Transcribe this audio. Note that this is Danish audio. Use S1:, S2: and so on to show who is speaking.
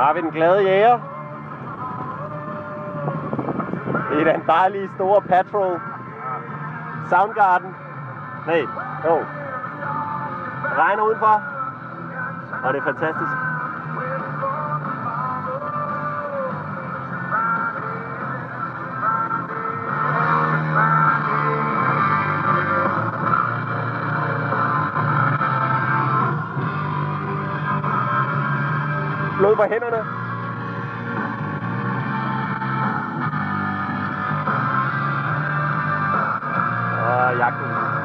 S1: Der har vi den glade jæger. Det er den dejlige store Patrol. Soundgarden. Nej, jo. Det regner udenfor. Og det er fantastisk. Blod på hænderne. Og jagten